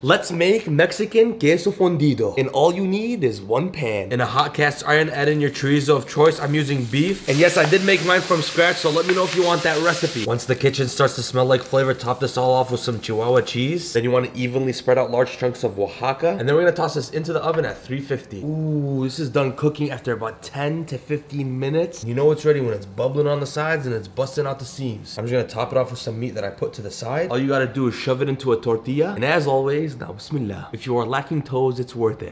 Let's make Mexican queso fundido. And all you need is one pan. In a hot cast iron, add in your chorizo of choice. I'm using beef. And yes, I did make mine from scratch, so let me know if you want that recipe. Once the kitchen starts to smell like flavor, top this all off with some Chihuahua cheese. Then you want to evenly spread out large chunks of Oaxaca. And then we're gonna toss this into the oven at 350. Ooh, this is done cooking after about 10 to 15 minutes. You know it's ready when it's bubbling on the sides and it's busting out the seams. I'm just gonna top it off with some meat that I put to the side. All you gotta do is shove it into a tortilla. And as always, now bismillah. If you are lacking toes, it's worth it.